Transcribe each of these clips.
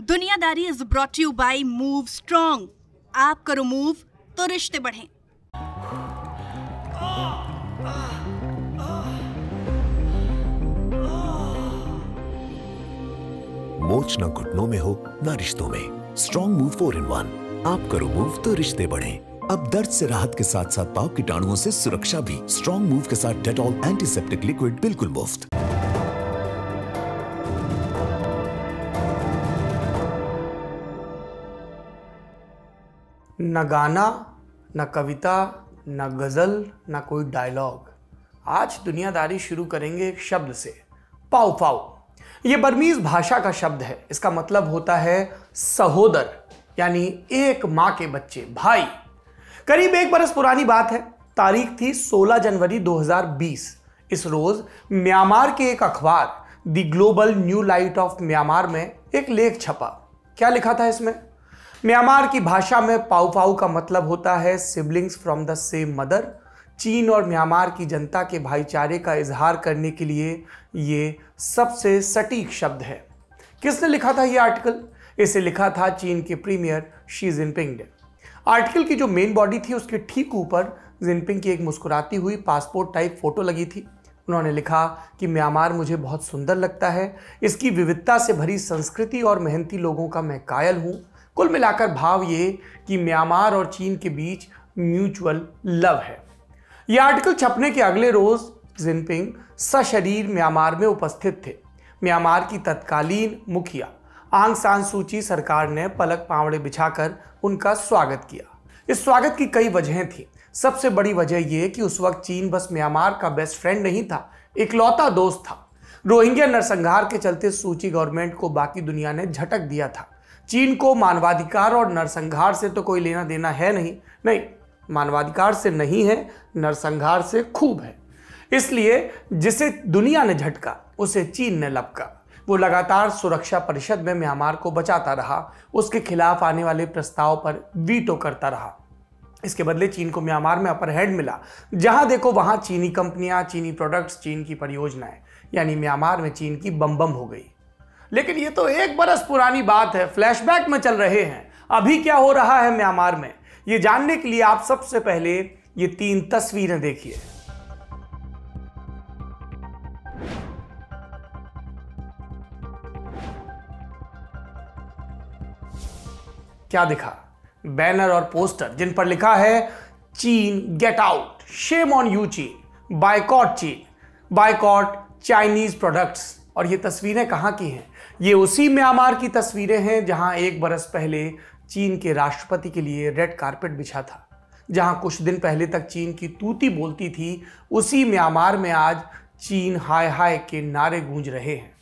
Duniyadari is brought you by move strong आप करो move तो रिश्ते बढ़ें। मोच न घुटनों में हो, न रिश्तों में। Strong move four in one आप करो मूव तो रिश्ते बढ़े। अब दर्द से राहत के साथ साथ पाव कीटाणुओं से सुरक्षा भी। स्ट्रॉन्ग मूव के साथ डेटॉल एंटीसेप्टिक लिक्विड बिल्कुल मुफ़्त। न गाना, न कविता, न गज़ल, न कोई डायलॉग आज दुनियादारी शुरू करेंगे एक शब्द से पाओ पाओ ये बर्मीज भाषा का शब्द है। इसका मतलब होता है सहोदर, यानी एक माँ के बच्चे, भाई. करीब एक बरस पुरानी बात है। तारीख थी 16 जनवरी 2020 इस रोज म्यांमार के एक अखबार, the global new light of Myanmar में एक लेख छपा। क्या लिखा था इसमें? म्यांमार की भाषा में पाउ का मतलब होता है siblings from the same mother चीन और म्यांमार की जनता के भाईचारे का इजहार करने के लिए ये सबसे सटीक शब्द है। किसने लिखा था ये आर्टिकल इसे लिखा था चीन के प्रीमियर शी जिनपिंग ने। आर्टिकल की जो मेन बॉडी थी उसके ठीक ऊपर जिनपिंग की एक मुस्कुराती हुई पासपोर्ट टाइप फ़ोटो लगी थी। उन्होंने लिखा कि म्यांमार मुझे बहुत सुंदर लगता है। इसकी विविधता से भरी संस्कृति और मेहनती लोगों का मैं कायल हूँ। कुल मिलाकर भाव ये कि म्यांमार और चीन के बीच म्यूचुअल लव है। यह आर्टिकल छपने के अगले रोज जिनपिंग सशरीर म्यांमार में उपस्थित थे। म्यांमार की तत्कालीन मुखिया आंग सान सूची सरकार ने पलक पावड़े बिछाकर उनका स्वागत किया। इस स्वागत की कई वजहें थी। सबसे बड़ी वजह यह कि उस वक्त चीन बस म्यांमार का बेस्ट फ्रेंड नहीं था, इकलौता दोस्त था। रोहिंग्या नरसंहार के चलते सूची गवर्नमेंट को बाकी दुनिया ने झटक दिया था। चीन को मानवाधिकार और नरसंहार से तो कोई लेना देना है नहीं। नहीं, मानवाधिकार से नहीं है, नरसंहार से खूब है। इसलिए जिसे दुनिया ने झटका, उसे चीन ने लपका। वो लगातार सुरक्षा परिषद में म्यांमार को बचाता रहा, उसके खिलाफ आने वाले प्रस्ताव पर वीटो करता रहा। इसके बदले चीन को म्यांमार में अपर हेड मिला। जहाँ देखो वहाँ चीनी कंपनियाँ, चीनी प्रोडक्ट्स, चीन की परियोजनाएँ, यानी म्यांमार में चीन की बम बम हो गई। लेकिन ये तो एक बरस पुरानी बात है फ्लैशबैक में चल रहे हैं। अभी क्या हो रहा है म्यांमार में? ये जानने के लिए आप सबसे पहले ये तीन तस्वीरें देखिए। क्या दिखा? बैनर और पोस्टर, जिन पर लिखा है, चीन get out shame on you चीन बायकॉट चीन बायकॉट चाइनीज़ प्रोडक्ट्स और ये तस्वीरें कहाँ की हैं? ये उसी म्यांमार की तस्वीरें हैं जहाँ एक बरस पहले चीन के राष्ट्रपति के लिए रेड कारपेट बिछा था। जहाँ कुछ दिन पहले तक चीन की तूती बोलती थी, उसी म्यांमार में आज चीन हाय हाय के नारे गूंज रहे हैं।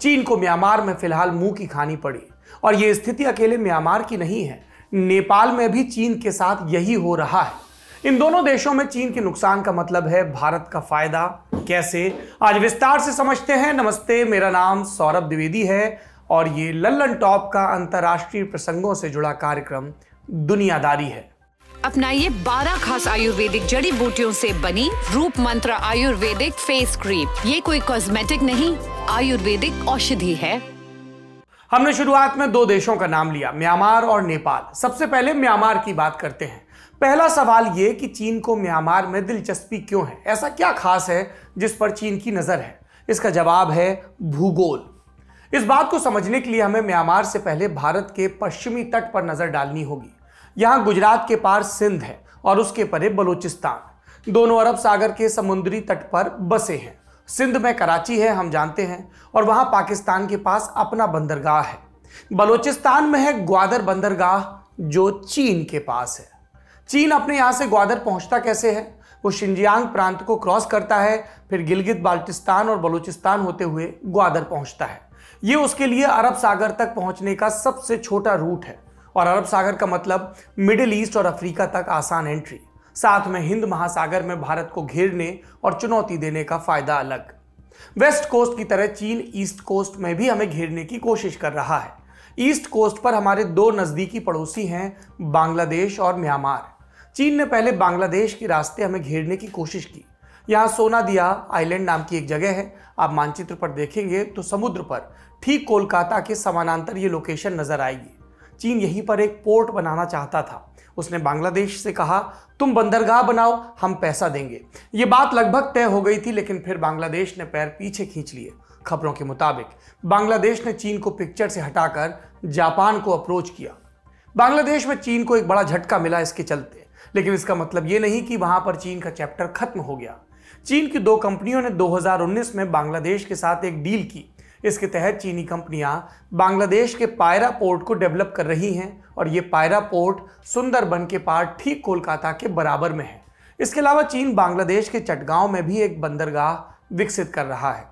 चीन को म्यांमार में फ़िलहाल मुँह की खानी पड़ी और ये स्थिति अकेले म्यांमार की नहीं है। नेपाल में भी चीन के साथ यही हो रहा है। इन दोनों देशों में चीन के नुकसान का मतलब है भारत का फ़ायदा कैसे? आज विस्तार से समझते हैं। नमस्ते मेरा नाम सौरभ द्विवेदी है और ये लल्लन टॉप का अंतर्राष्ट्रीय प्रसंगों से जुड़ा कार्यक्रम दुनियादारी है। अपनाइए 12 खास आयुर्वेदिक जड़ी बूटियों से बनी रूप मंत्र आयुर्वेदिक फेस क्रीम। ये कोई कॉस्मेटिक नहीं आयुर्वेदिक औषधि है। हमने शुरुआत में दो देशों का नाम लिया म्यांमार और नेपाल। सबसे पहले म्यांमार की बात करते हैं। पहला सवाल ये कि चीन को म्यांमार में दिलचस्पी क्यों है? ऐसा क्या खास है जिस पर चीन की नज़र है? इसका जवाब है भूगोल। इस बात को समझने के लिए हमें म्यांमार से पहले भारत के पश्चिमी तट पर नज़र डालनी होगी। यहाँ गुजरात के पार सिंध है और उसके परे बलूचिस्तान। दोनों अरब सागर के समुद्री तट पर बसे हैं। सिंध में कराची है, हम जानते हैं, और वहाँ पाकिस्तान के पास अपना बंदरगाह है। बलूचिस्तान में है ग्वादर बंदरगाह, जो चीन के पास है। चीन अपने यहाँ से ग्वादर पहुँचता कैसे है? वो शिंजियांग प्रांत को क्रॉस करता है, फिर गिलगित बाल्टिस्तान और बलूचिस्तान होते हुए ग्वादर पहुँचता है। ये उसके लिए अरब सागर तक पहुँचने का सबसे छोटा रूट है और अरब सागर का मतलब मिडिल ईस्ट और अफ्रीका तक आसान एंट्री। साथ में हिंद महासागर में भारत को घेरने और चुनौती देने का फ़ायदा अलग। वेस्ट कोस्ट की तरह चीन ईस्ट कोस्ट में भी हमें घेरने की कोशिश कर रहा है। ईस्ट कोस्ट पर हमारे दो नज़दीकी पड़ोसी हैं, बांग्लादेश और म्यांमार। चीन ने पहले बांग्लादेश के रास्ते हमें घेरने की कोशिश की। यहाँ सोना दिया आइलैंड नाम की एक जगह है। आप मानचित्र पर देखेंगे तो समुद्र पर ठीक कोलकाता के समानांतर ये लोकेशन नज़र आएगी। चीन यहीं पर एक पोर्ट बनाना चाहता था। उसने बांग्लादेश से कहा, तुम बंदरगाह बनाओ, हम पैसा देंगे। ये बात लगभग तय हो गई थी, लेकिन फिर बांग्लादेश ने पैर पीछे खींच लिए। खबरों के मुताबिक, बांग्लादेश ने चीन को पिक्चर से हटाकर जापान को अप्रोच किया। बांग्लादेश में चीन को एक बड़ा झटका मिला इसके चलते। लेकिन इसका मतलब ये नहीं कि वहाँ पर चीन का चैप्टर खत्म हो गया। चीन की दो कंपनियों ने 2019 में बांग्लादेश के साथ एक डील की। इसके तहत चीनी कंपनियाँ बांग्लादेश के पायरा पोर्ट को डेवलप कर रही हैं और ये पायरा पोर्ट सुंदरबन के पार ठीक कोलकाता के बराबर में है। इसके अलावा चीन बांग्लादेश के चटगांव में भी एक बंदरगाह विकसित कर रहा है।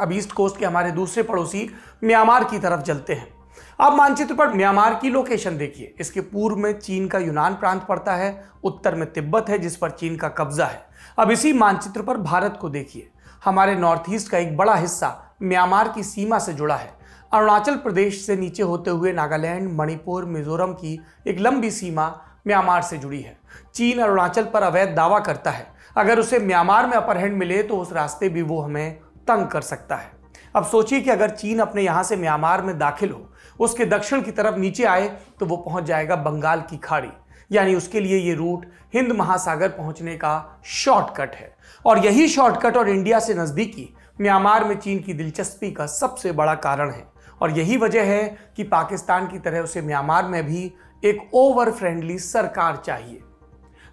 अब ईस्ट कोस्ट के हमारे दूसरे पड़ोसी म्यांमार की तरफ़ चलते हैं। आप मानचित्र पर म्यांमार की लोकेशन देखिए। इसके पूर्व में चीन का यूनान प्रांत पड़ता है, उत्तर में तिब्बत है, जिस पर चीन का कब्जा है। अब इसी मानचित्र पर भारत को देखिए। हमारे नॉर्थ ईस्ट का एक बड़ा हिस्सा म्यांमार की सीमा से जुड़ा है। अरुणाचल प्रदेश से नीचे होते हुए नागालैंड, मणिपुर, मिजोरम की एक लंबी सीमा म्यांमार से जुड़ी है। चीन अरुणाचल पर अवैध दावा करता है। अगर उसे म्यांमार में अपर हैंड मिले तो उस रास्ते भी वो हमें तंग कर सकता है। अब सोचिए कि अगर चीन अपने यहाँ से म्यांमार में दाखिल हो उसके दक्षिण की तरफ़ नीचे आए तो वो पहुँच जाएगा बंगाल की खाड़ी। यानी उसके लिए ये रूट हिंद महासागर पहुँचने का शॉर्टकट है। और यही शॉर्टकट और इंडिया से नज़दीकी म्यांमार में चीन की दिलचस्पी का सबसे बड़ा कारण है। और यही वजह है कि पाकिस्तान की तरह उसे म्यांमार में भी एक ओवर फ्रेंडली सरकार चाहिए।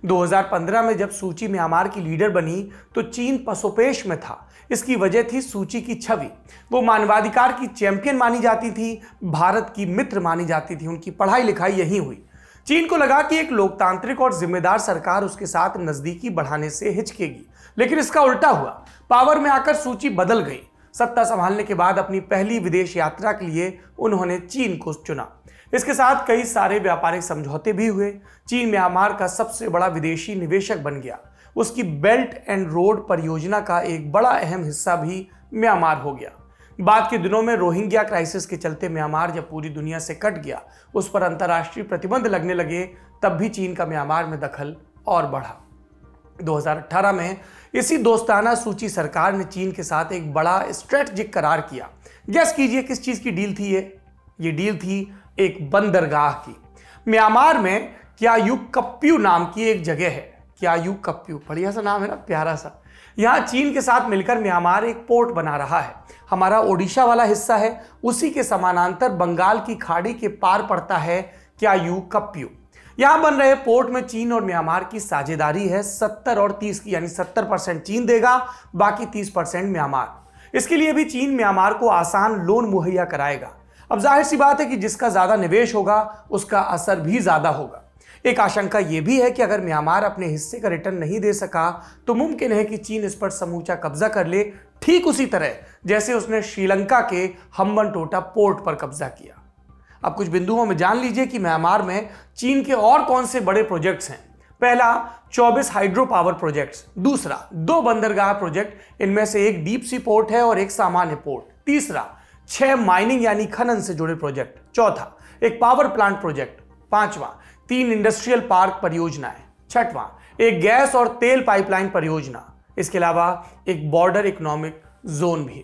2015 में जब सूची म्यांमार की लीडर बनी तो चीन पसोपेश में था। इसकी वजह थी सूची की छवि। वो मानवाधिकार की चैंपियन मानी जाती थी, भारत की मित्र मानी जाती थी, उनकी पढ़ाई लिखाई यहीं हुई। चीन को लगा कि एक लोकतांत्रिक और जिम्मेदार सरकार उसके साथ नजदीकी बढ़ाने से हिचकेगी। लेकिन इसका उल्टा हुआ। पावर में आकर सूची बदल गई। सत्ता संभालने के बाद अपनी पहली विदेश यात्रा के लिए उन्होंने चीन को चुना। इसके साथ कई सारे व्यापारिक समझौते भी हुए। चीन म्यांमार का सबसे बड़ा विदेशी निवेशक बन गया। उसकी बेल्ट एंड रोड परियोजना का एक बड़ा अहम हिस्सा भी म्यांमार हो गया। बाद के दिनों में रोहिंग्या क्राइसिस के चलते म्यांमार जब पूरी दुनिया से कट गया, उस पर अंतर्राष्ट्रीय प्रतिबंध लगने लगे, तब भी चीन का म्यांमार में दखल और बढ़ा। 2018 में इसी दोस्ताना सूची सरकार ने चीन के साथ एक बड़ा स्ट्रेटजिक करार किया। गैस कीजिए किस चीज़ की डील थी ये? ये डील थी एक बंदरगाह की। म्यांमार में क्या यू कप्यू नाम की एक जगह है। क्या यू कप्यू, बढ़िया सा नाम है ना, प्यारा सा। यहाँ चीन के साथ मिलकर म्यांमार एक पोर्ट बना रहा है। हमारा ओडिशा वाला हिस्सा है, उसी के समानांतर बंगाल की खाड़ी के पार पड़ता है क्या यू कप्यू। यहाँ बन रहे पोर्ट में चीन और म्यांमार की साझेदारी है 70 और 30 की, यानी 70 परसेंट चीन देगा, बाकी 30 परसेंट म्यांमार। इसके लिए भी चीन म्यांमार को आसान लोन मुहैया कराएगा। अब ज़ाहिर सी बात है कि जिसका ज़्यादा निवेश होगा, उसका असर भी ज़्यादा होगा। एक आशंका यह भी है कि अगर म्यांमार अपने हिस्से का रिटर्न नहीं दे सका तो मुमकिन है कि चीन इस पर समूचा कब्जा कर ले। ठीक उसी तरह, जैसे उसने श्रीलंका के हम्बन टोटा पोर्ट पर कब्जा किया। अब कुछ बिंदुओं में जान लीजिए कि म्यांमार में चीन के और कौन से बड़े प्रोजेक्ट्स हैं। पहला 24 हाइड्रो पावर प्रोजेक्ट्स दूसरा, दो बंदरगाह प्रोजेक्ट इनमें से एक डीप सी पोर्ट है और एक सामान्य पोर्ट तीसरा छह माइनिंग यानी खनन से जुड़े प्रोजेक्ट। चौथा, एक पावर प्लांट प्रोजेक्ट। पांचवा, तीन इंडस्ट्रियल पार्क परियोजनाएँ। छठवां, एक गैस और तेल पाइपलाइन परियोजना। इसके अलावा एक बॉर्डर इकोनॉमिक जोन भी।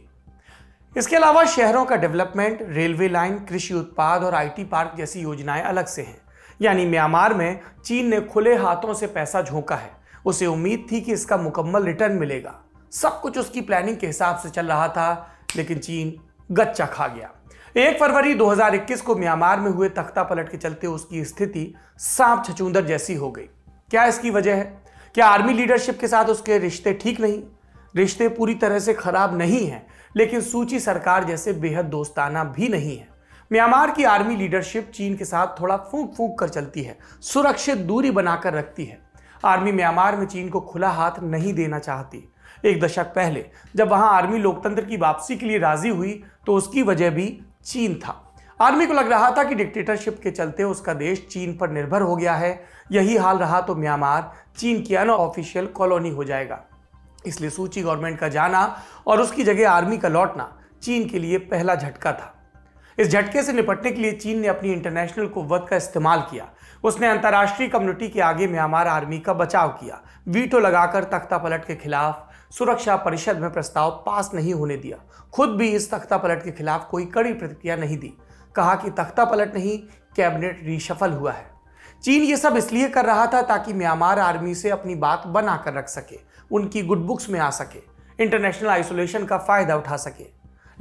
इसके अलावा शहरों का डेवलपमेंट, रेलवे लाइन, कृषि उत्पाद और आईटी पार्क जैसी योजनाएँ अलग से हैं। यानी म्यांमार में चीन ने खुले हाथों से पैसा झोंका है। उसे उम्मीद थी कि इसका मुकम्मल रिटर्न मिलेगा। सब कुछ उसकी प्लानिंग के हिसाब से चल रहा था, लेकिन चीन गच्चा खा गया। एक फरवरी 2021 को म्यांमार में हुए तख्ता पलट के चलते उसकी स्थिति सांप छचूंदर जैसी हो गई। क्या इसकी वजह है? क्या आर्मी लीडरशिप के साथ उसके रिश्ते ठीक नहीं? रिश्ते पूरी तरह से खराब नहीं हैं, लेकिन सूची सरकार जैसे बेहद दोस्ताना भी नहीं है। म्यांमार की आर्मी लीडरशिप चीन के साथ थोड़ा फूक फूक कर चलती है, सुरक्षित दूरी बनाकर रखती है। आर्मी म्यांमार में चीन को खुला हाथ नहीं देना चाहती। एक दशक पहले, जब वहाँ आर्मी लोकतंत्र की वापसी के लिए राज़ी हुई तो उसकी वजह भी चीन था। आर्मी को लग रहा था कि डिक्टेटरशिप के चलते उसका देश चीन पर निर्भर हो गया है। यही हाल रहा तो म्यांमार, चीन की अनऑफिशियल कॉलोनी हो जाएगा। इसलिए सूची गवर्नमेंट का जाना और उसकी जगह आर्मी का लौटना चीन के लिए पहला झटका था। इस झटके से निपटने के लिए चीन ने अपनी इंटरनेशनल कुव्वत का इस्तेमाल किया। उसने अंतर्राष्ट्रीय कम्युनिटी के आगे म्यांमार आर्मी का बचाव किया। वीटो लगाकर तख्ता पलट के खिलाफ सुरक्षा परिषद में प्रस्ताव पास नहीं होने दिया। खुद भी इस तख्ता पलट के खिलाफ कोई कड़ी प्रतिक्रिया नहीं दी। कहा कि तख्ता पलट नहीं, कैबिनेट रिशफल हुआ है। चीन ये सब इसलिए कर रहा था ताकि म्यांमार आर्मी से अपनी बात बना कर रख सके, उनकी गुड बुक्स में आ सके इंटरनेशनल आइसोलेशन का फ़ायदा उठा सके।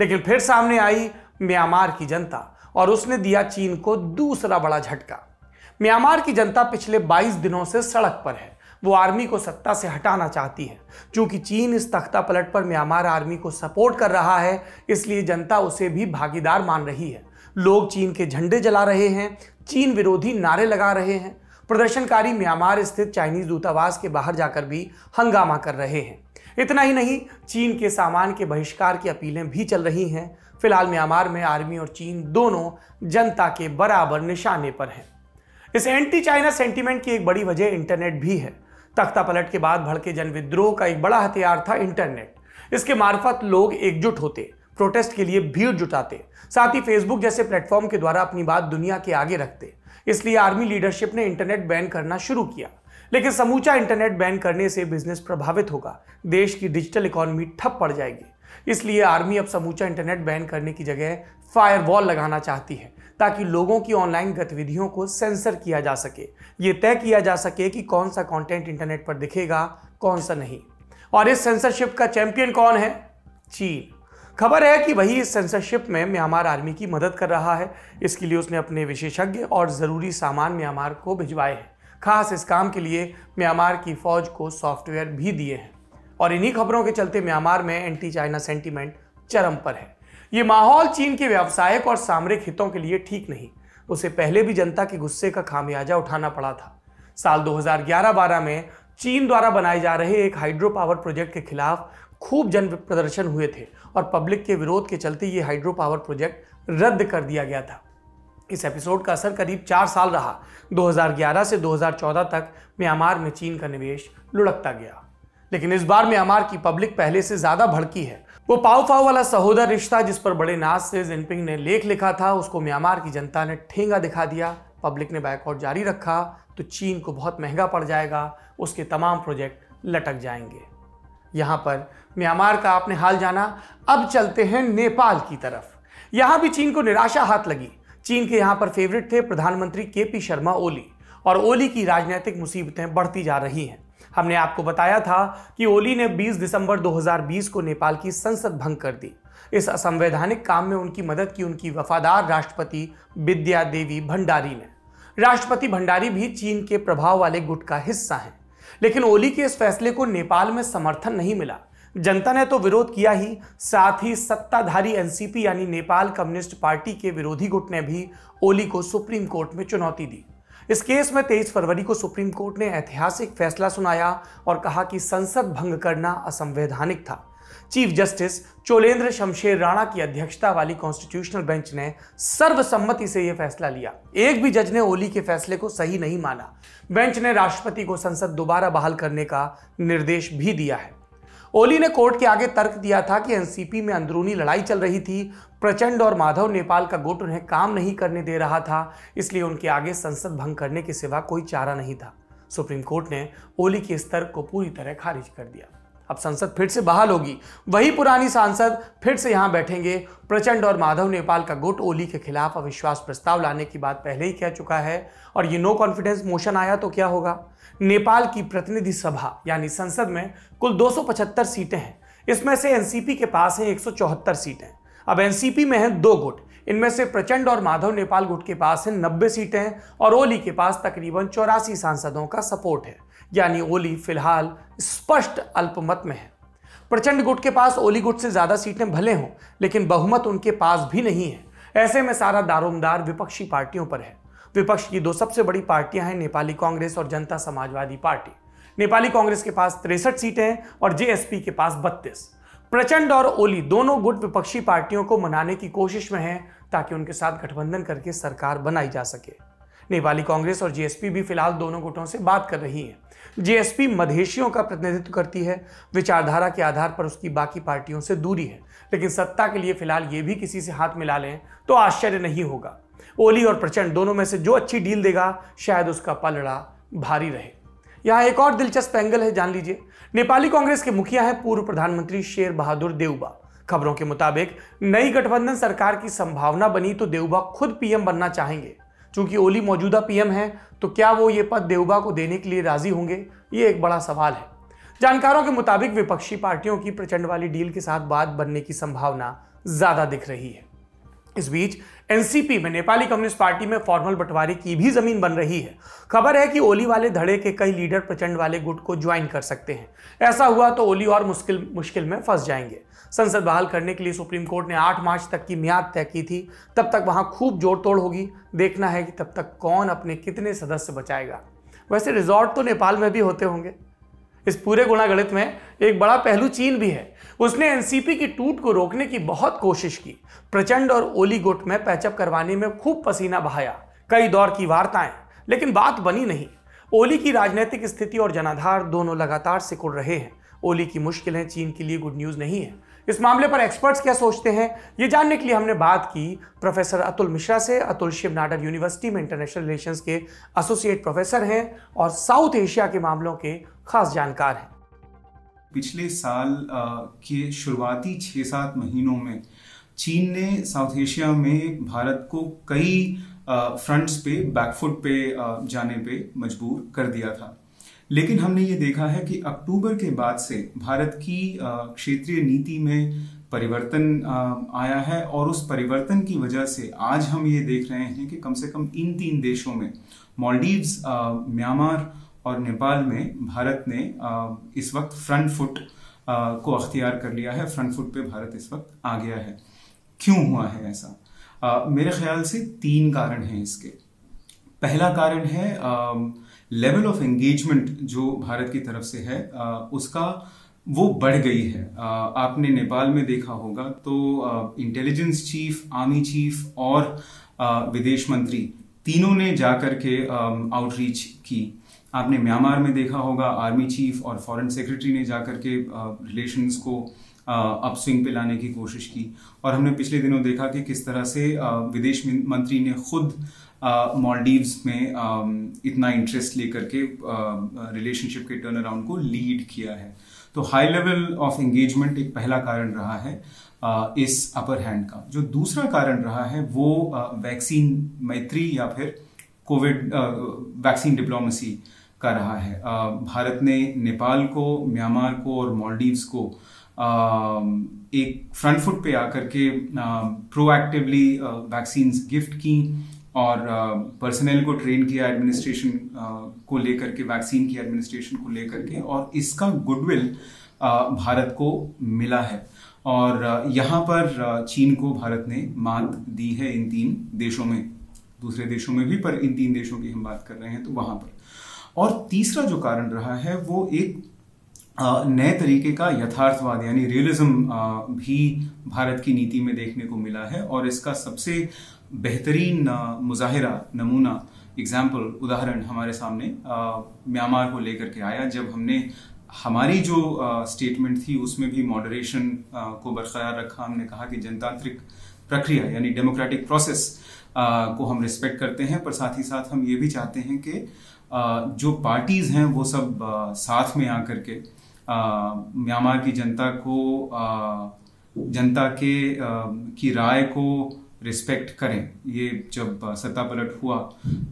लेकिन फिर सामने आई म्यांमार की जनता, और उसने दिया चीन को दूसरा बड़ा झटका। म्यांमार की जनता पिछले 22 दिनों से सड़क पर है वो आर्मी को सत्ता से हटाना चाहती है। क्योंकि चीन इस तख्ता पलट पर म्यांमार आर्मी को सपोर्ट कर रहा है, इसलिए जनता उसे भी भागीदार मान रही है। लोग चीन के झंडे जला रहे हैं, चीन विरोधी नारे लगा रहे हैं। प्रदर्शनकारी म्यांमार स्थित चाइनीज़ दूतावास के बाहर जाकर भी हंगामा कर रहे हैं। इतना ही नहीं, चीन के सामान के बहिष्कार की अपीलें भी चल रही हैं। फ़िलहाल म्यांमार में आर्मी और चीन दोनों जनता के बराबर निशाने पर हैं। इस एंटी चाइना सेंटीमेंट की एक बड़ी वजह इंटरनेट भी है। तख्ता पलट के बाद भड़के जन विद्रोह का एक बड़ा हथियार था इंटरनेट। इसके मार्फत लोग एकजुट होते, प्रोटेस्ट के लिए भीड़ जुटाते, साथ ही फेसबुक जैसे प्लेटफॉर्म के द्वारा अपनी बात दुनिया के आगे रखते। इसलिए आर्मी लीडरशिप ने इंटरनेट बैन करना शुरू किया। लेकिन समूचा इंटरनेट बैन करने से बिज़नेस प्रभावित होगा, देश की डिजिटल इकोनॉमी ठप पड़ जाएगी। इसलिए आर्मी अब समूचा इंटरनेट बैन करने की जगह फायरवॉल लगाना चाहती है। ताकि लोगों की ऑनलाइन गतिविधियों को सेंसर किया जा सके। ये तय किया जा सके कि कौन सा कंटेंट इंटरनेट पर दिखेगा, कौन सा नहीं। और इस सेंसरशिप का चैंपियन कौन है? चीन। खबर है कि वही इस सेंसरशिप में म्यांमार आर्मी की मदद कर रहा है। इसके लिए उसने अपने विशेषज्ञ और ज़रूरी सामान म्यांमार को भिजवाए हैं। खास इस काम के लिए म्यांमार की फौज को सॉफ्टवेयर भी दिए हैं। और इन्हीं खबरों के चलते म्यांमार में एंटी चाइना सेंटीमेंट चरम पर है। ये माहौल चीन के व्यावसायिक और सामरिक हितों के लिए ठीक नहीं। उसे पहले भी जनता के गुस्से का खामियाजा उठाना पड़ा था। साल 2011-12 में चीन द्वारा बनाए जा रहे एक हाइड्रो पावर प्रोजेक्ट के खिलाफ खूब जन प्रदर्शन हुए थे और पब्लिक के विरोध के चलते ये हाइड्रो पावर प्रोजेक्ट रद्द कर दिया गया था। इस एपिसोड का असर करीब चार साल रहा। 2011 से 2014 तक म्यांमार में चीन का निवेश लुढ़कता गया। लेकिन इस बार म्यांमार की पब्लिक पहले से ज़्यादा भड़की है वो पाव फाव वाला सहोदर रिश्ता जिस पर बड़े नाज से जिनपिंग ने लेख लिखा था, उसको म्यांमार की जनता ने ठेंगा दिखा दिया। पब्लिक ने बैकआउट जारी रखा तो चीन को बहुत महँगा पड़ जाएगा, उसके तमाम प्रोजेक्ट लटक जाएँगे। यहाँ पर म्यांमार का आपने हाल जाना। अब चलते हैं नेपाल की तरफ़। यहाँ भी चीन को निराशा हाथ लगी। चीन के यहाँ पर फेवरेट थे प्रधानमंत्री के पी शर्मा ओली। और ओली की राजनीतिक मुसीबतें बढ़ती जा रही हैं। हमने आपको बताया था कि ओली ने 20 दिसंबर 2020 को नेपाल की संसद भंग कर दी। इस असंवैधानिक काम में उनकी मदद की उनकी वफादार राष्ट्रपति विद्या देवी भंडारी ने। राष्ट्रपति भंडारी भी चीन के प्रभाव वाले गुट का हिस्सा हैं। लेकिन ओली के इस फैसले को नेपाल में समर्थन नहीं मिला। जनता ने तो विरोध किया ही, साथ ही सत्ताधारी एनसीपी यानी नेपाल कम्युनिस्ट पार्टी के विरोधी गुट ने भी ओली को सुप्रीम कोर्ट में चुनौती दी। इस केस में 23 फरवरी को सुप्रीम कोर्ट ने ऐतिहासिक फैसला सुनाया और कहा कि संसद भंग करना असंवैधानिक था। चीफ जस्टिस चोलेंद्र शमशेर राणा की अध्यक्षता वाली कॉन्स्टिट्यूशनल बेंच ने सर्वसम्मति से यह फैसला लिया। एक भी जज ने ओली के फैसले को सही नहीं माना। बेंच ने राष्ट्रपति को संसद दोबारा बहाल करने का निर्देश भी दिया है। ओली ने कोर्ट के आगे तर्क दिया था कि एनसीपी में अंदरूनी लड़ाई चल रही थी। प्रचंड और माधव नेपाल का गुट उन्हें काम नहीं करने दे रहा था, इसलिए उनके आगे संसद भंग करने के सिवा कोई चारा नहीं था। सुप्रीम कोर्ट ने ओली के इस तर्क को पूरी तरह खारिज कर दिया। अब संसद फिर से बहाल होगी। वही पुरानी सांसद फिर से यहाँ बैठेंगे। प्रचंड और माधव नेपाल का गुट ओली के खिलाफ अविश्वास प्रस्ताव लाने की बात पहले ही कह चुका है। और ये नो कॉन्फिडेंस मोशन आया तो क्या होगा? नेपाल की प्रतिनिधि सभा, यानी संसद में कुल 275 सीटें हैं। इसमें से एनसीपी के पास है एक सौ चौहत्तर सीटें। अब एनसीपी में है दो गुट। इनमें से प्रचंड और माधव नेपाल गुट के पास है नब्बे सीटें और ओली के पास तकरीबन चौरासी सांसदों का सपोर्ट है। यानी ओली फ़िलहाल स्पष्ट अल्पमत में है। प्रचंड गुट के पास ओली गुट से ज़्यादा सीटें भले हों, लेकिन बहुमत उनके पास भी नहीं है। ऐसे में सारा दारोमदार विपक्षी पार्टियों पर है। विपक्ष की दो सबसे बड़ी पार्टियाँ हैं नेपाली कांग्रेस और जनता समाजवादी पार्टी। नेपाली कांग्रेस के पास तिरसठ सीटें हैं और जेएसपी के पास बत्तीस। प्रचंड और ओली दोनों गुट विपक्षी पार्टियों को मनाने की कोशिश में हैं ताकि उनके साथ गठबंधन करके सरकार बनाई जा सके। नेपाली कांग्रेस और जीएसपी भी फ़िलहाल दोनों गुटों से बात कर रही है। जीएसपी मधेशियों का प्रतिनिधित्व करती है। विचारधारा के आधार पर उसकी बाकी पार्टियों से दूरी है। लेकिन सत्ता के लिए फ़िलहाल ये भी किसी से हाथ मिला लें तो आश्चर्य नहीं होगा। ओली और प्रचंड दोनों में से जो अच्छी डील देगा, शायद उसका पलड़ा भारी रहे। यहाँ एक और दिलचस्प एंगल है, जान लीजिए। नेपाली कांग्रेस के मुखिया हैं पूर्व प्रधानमंत्री शेर बहादुर देउबा खबरों के मुताबिक, नई गठबंधन सरकार की संभावना बनी तो देउबा खुद पीएम बनना चाहेंगे। चूँकि ओली मौजूदा पीएम हैं तो क्या वो ये पद देवबा को देने के लिए राज़ी होंगे? ये एक बड़ा सवाल है। जानकारों के मुताबिक विपक्षी पार्टियों की प्रचंड वाली डील के साथ बात बनने की संभावना ज़्यादा दिख रही है। इस बीच एनसीपी में नेपाली कम्युनिस्ट पार्टी में फॉर्मल बंटवारे की भी ज़मीन बन रही है। खबर है कि ओली वाले धड़े के कई लीडर प्रचंड वाले गुट को ज्वाइन कर सकते हैं। ऐसा हुआ तो ओली और मुश्किल मुश्किल में फंस जाएँगे। संसद बहाल करने के लिए सुप्रीम कोर्ट ने 8 मार्च तक की मियाद तय की थी। तब तक वहाँ खूब जोड़ तोड़ होगी। देखना है कि तब तक कौन अपने कितने सदस्य बचाएगा। वैसे रिजॉर्ट तो नेपाल में भी होते होंगे। इस पूरे गुणागणित में एक बड़ा पहलू चीन भी है। उसने एनसीपी की टूट को रोकने की बहुत कोशिश की। प्रचंड और ओली गुट में पैचअप करवाने में खूब पसीना बहाया। कई दौर की वार्ताएँ, लेकिन बात बनी नहीं। ओली की राजनीतिक स्थिति और जनाधार दोनों लगातार सिकुड़ रहे हैं। ओली की मुश्किलें चीन के लिए गुड न्यूज़ नहीं है। इस मामले पर एक्सपर्ट्स क्या सोचते हैं, ये जानने के लिए हमने बात की प्रोफेसर अतुल मिश्रा से। अतुल शिव नाडर यूनिवर्सिटी में इंटरनेशनल रिलेशंस के एसोसिएट प्रोफेसर हैं और साउथ एशिया के मामलों के खास जानकार हैं। पिछले साल के शुरुआती छः सात महीनों में चीन ने साउथ एशिया में भारत को कई फ्रंट्स पे बैकफुट पे जाने पे मजबूर कर दिया था। लेकिन हमने ये देखा है कि अक्टूबर के बाद से भारत की क्षेत्रीय नीति में परिवर्तन आया है और उस परिवर्तन की वजह से आज हम ये देख रहे हैं कि कम से कम इन तीन देशों में मॉलडीव्स म्यांमार और नेपाल में भारत ने इस वक्त फ्रंट फुट को अख्तियार कर लिया है। फ्रंट फुट पे भारत इस वक्त आ गया है। क्यों हुआ है ऐसा? मेरे ख्याल से तीन कारण हैं इसके। पहला कारण है लेवल ऑफ़ एंगेजमेंट जो भारत की तरफ़ से है उसका वो बढ़ गई है। आपने नेपाल में देखा होगा तो इंटेलिजेंस चीफ आर्मी चीफ और विदेश मंत्री तीनों ने जाकर के आउटरीच की। आपने म्यांमार में देखा होगा, आर्मी चीफ और फॉरेन सेक्रेटरी ने जाकर के रिलेशंस को अपस्विंग पे लाने की कोशिश की। और हमने पिछले दिनों देखा कि किस तरह से विदेश मंत्री ने खुद मॉलडीव्स में इतना इंटरेस्ट लेकर के रिलेशनशिप के टर्न अराउंड को लीड किया है। तो हाई लेवल ऑफ़ एंगेजमेंट एक पहला कारण रहा है इस अपर हैंड का। जो दूसरा कारण रहा है, वो वैक्सीन मैत्री या फिर कोविड वैक्सीन डिप्लोमेसी का रहा है। भारत ने नेपाल को, म्यांमार को और मॉलडीव्स को एक फ्रंट फुट पे आकर के प्रोएक्टिवली वैक्सीन गिफ्ट की और पर्सनल को ट्रेन किया एडमिनिस्ट्रेशन को लेकर के वैक्सीन की एडमिनिस्ट्रेशन को लेकर के और इसका गुडविल भारत को मिला है। और यहाँ पर चीन को भारत ने मात दी है इन तीन देशों में। दूसरे देशों में भी, पर इन तीन देशों की हम बात कर रहे हैं तो वहाँ पर। और तीसरा जो कारण रहा है, वो एक नए तरीके का यथार्थवाद, यानी रियलिज्म भी भारत की नीति में देखने को मिला है और इसका सबसे बेहतरीन मुजाहिरा नमूना एग्ज़ाम्पल उदाहरण हमारे सामने म्यांमार को लेकर के आया, जब हमने हमारी जो स्टेटमेंट थी, उसमें भी मॉडरेशन को बरकरार रखा। हमने कहा कि जनतांत्रिक प्रक्रिया, यानी डेमोक्रेटिक प्रोसेस को हम रिस्पेक्ट करते हैं, पर साथ ही साथ हम ये भी चाहते हैं कि जो पार्टीज़ हैं, वो सब साथ में आकर के म्यांमार की जनता को जनता के की राय को रिस्पेक्ट करें। ये जब सत्ता पलट हुआ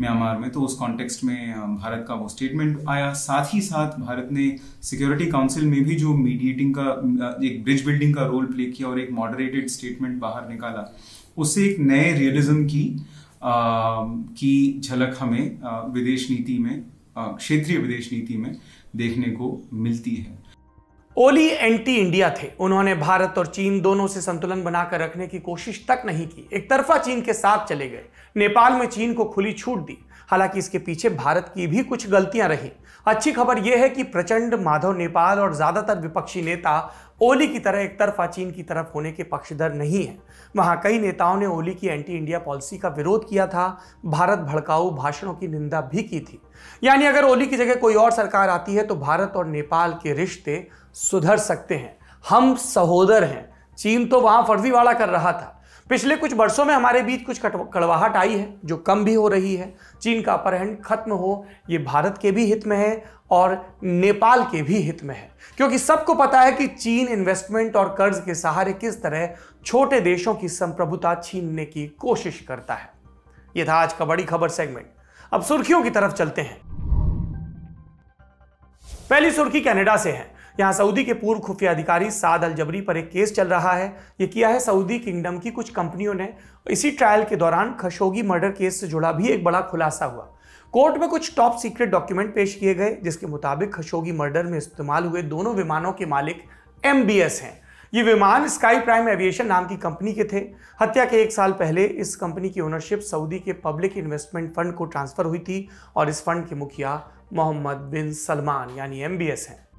म्यांमार में तो उस कॉन्टेक्स्ट में भारत का वो स्टेटमेंट आया। साथ ही साथ भारत ने सिक्योरिटी काउंसिल में भी जो मीडिएटिंग का एक ब्रिज बिल्डिंग का रोल प्ले किया और एक मॉडरेटेड स्टेटमेंट बाहर निकाला उससे एक नए रियलिज्म की की झलक हमें विदेश नीति में क्षेत्रीय विदेश नीति में देखने को मिलती है। ओली एंटी इंडिया थे। उन्होंने भारत और चीन दोनों से संतुलन बनाकर रखने की कोशिश तक नहीं की। एक तरफा चीन के साथ चले गए। नेपाल में चीन को खुली छूट दी। हालाँकि इसके पीछे भारत की भी कुछ गलतियाँ रही। अच्छी खबर यह है कि प्रचंड माधव नेपाल और ज़्यादातर विपक्षी नेता ओली की तरह एक तरफा चीन की तरफ़ होने के पक्षधर नहीं है। वहाँ कई नेताओं ने ओली की एंटी इंडिया पॉलिसी का विरोध किया था, भारत भड़काऊ भाषणों की निंदा भी की थी। यानी अगर ओली की जगह कोई और सरकार आती है तो भारत और नेपाल के रिश्ते सुधर सकते हैं। हम सहोदर हैं। चीन तो वहाँ फर्जीवाड़ा कर रहा था। पिछले कुछ वर्षों में हमारे बीच कुछ कड़वाहट आई है, जो कम भी हो रही है। चीन का अपहरण खत्म हो, ये भारत के भी हित में है और नेपाल के भी हित में है। क्योंकि सबको पता है कि चीन इन्वेस्टमेंट और कर्ज के सहारे किस तरह छोटे देशों की संप्रभुता छीनने की कोशिश करता है। यह था आज का बड़ी खबर सेगमेंट अब सुर्खियों की तरफ़ चलते हैं। पहली सुर्खी कनाडा से है। यहाँ सऊदी के पूर्व खुफिया अधिकारी साद अल जबरी पर एक केस चल रहा है। यह किया है सऊदी किंगडम की कुछ कंपनियों ने। इसी ट्रायल के दौरान खशोगी मर्डर केस से जुड़ा भी एक बड़ा खुलासा हुआ। कोर्ट में कुछ टॉप सीक्रेट डॉक्यूमेंट पेश किए गए, जिसके मुताबिक खशोगी मर्डर में इस्तेमाल हुए दोनों विमानों के मालिक एमबीएस हैं। ये विमान स्काई प्राइम एविएशन नाम की कंपनी के थे। हत्या के एक साल पहले इस कंपनी की ओनरशिप सऊदी के पब्लिक इन्वेस्टमेंट फंड को ट्रांसफ़र हुई थी और इस फंड के मुखिया मोहम्मद बिन सलमान, यानी एमबीएस हैं।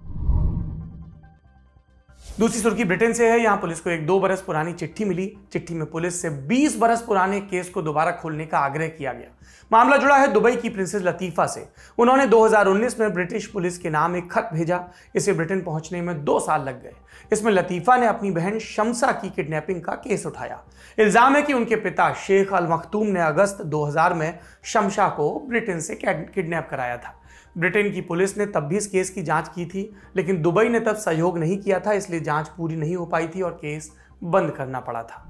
दूसरी सुर्खी ब्रिटेन से है, यहाँ पुलिस को एक दो बरस पुरानी चिट्ठी मिली। चिट्ठी में पुलिस से 20 बरस पुराने केस को दोबारा खोलने का आग्रह किया गया। मामला जुड़ा है दुबई की प्रिंसेस लतीफा से। उन्होंने 2019 में ब्रिटिश पुलिस के नाम एक खत भेजा। इसे ब्रिटेन पहुँचने में दो साल लग गए। इसमें लतीफा ने अपनी बहन शमसा की किडनैपिंग का केस उठाया। इल्ज़ाम है कि उनके पिता शेख अल मखतूम ने अगस्त 2000 में शमशा को ब्रिटेन से किडनैप कराया था। ब्रिटेन की पुलिस ने तब भी इस केस की जाँच की थी, लेकिन दुबई ने तब सहयोग नहीं किया था, इसलिए जाँच पूरी नहीं हो पाई थी और केस बंद करना पड़ा था।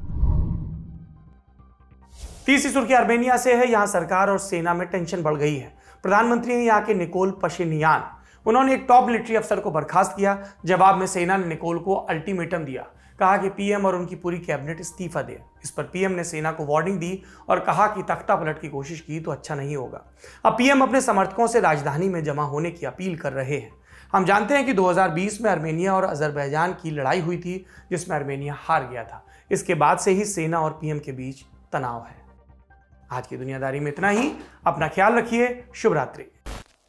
तीसरी सुर्खी अर्मेनिया से है, यहाँ सरकार और सेना में टेंशन बढ़ गई है। प्रधानमंत्री हैं यहाँ के निकोल पशिनियान। उन्होंने एक टॉप मिलिट्री अफसर को बर्खास्त किया, जवाब में सेना ने निकोल को अल्टीमेटम दिया। कहा कि पीएम और उनकी पूरी कैबिनेट इस्तीफा दे। इस पर पीएम ने सेना को वार्निंग दी और कहा कि तख्ता पलट की कोशिश की तो अच्छा नहीं होगा। अब पीएम अपने समर्थकों से राजधानी में जमा होने की अपील कर रहे हैं। हम जानते हैं कि 2020 में अर्मेनिया और अजरबैजान की लड़ाई हुई थी, जिसमें अर्मेनिया हार गया था। इसके बाद से ही सेना और पीएम के बीच तनाव है। आज की दुनियादारी में इतना ही। अपना ख्याल रखिए। शुभ रात्रि।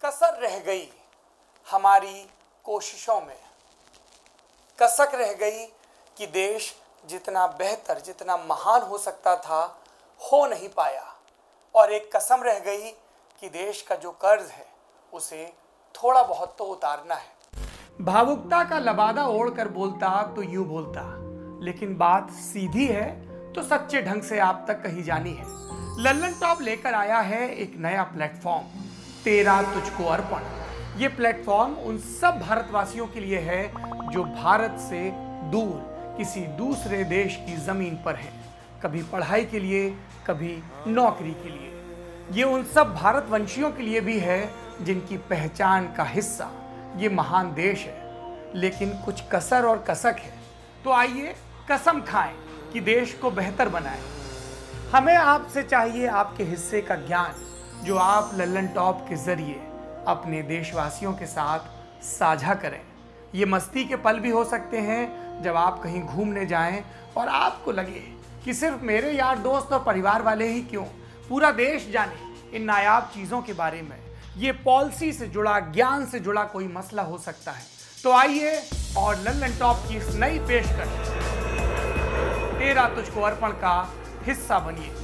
कसर रह गई हमारी कोशिशों में। कसक रह गई कि देश जितना बेहतर, जितना महान हो सकता था, हो नहीं पाया। और एक कसम रह गई कि देश का जो कर्ज है, उसे थोड़ा बहुत तो उतारना है। भावुकता का लबादा ओढ़ कर बोलता तो यूँ बोलता, लेकिन बात सीधी है तो सच्चे ढंग से आप तक कही जानी है। लल्लन टॉप लेकर आया है एक नया प्लेटफॉर्म, तेरा तुझको अर्पण। ये प्लेटफॉर्म उन सब भारतवासियों के लिए है जो भारत से दूर किसी दूसरे देश की ज़मीन पर हैं। कभी पढ़ाई के लिए, कभी नौकरी के लिए। ये उन सब भारतवंशियों के लिए भी है, जिनकी पहचान का हिस्सा ये महान देश है। लेकिन कुछ कसर और कसक है। तो आइए कसम खाएँ कि देश को बेहतर बनाएँ। हमें आपसे चाहिए आपके हिस्से का ज्ञान, जो आप लल्लन टॉप के ज़रिए अपने देशवासियों के साथ साझा करें। ये मस्ती के पल भी हो सकते हैं जब आप कहीं घूमने जाएँ और आपको लगे कि सिर्फ़ मेरे यार दोस्त और परिवार वाले ही क्यों? पूरा देश जाने इन नायाब चीज़ों के बारे में। ये पॉलिसी से जुड़ा, ज्ञान से जुड़ा कोई मसला हो सकता है। तो आइए और लल्लन टॉप की इस नई पेशकश। तेरा तुझको अर्पण का हिस्सा बनिए।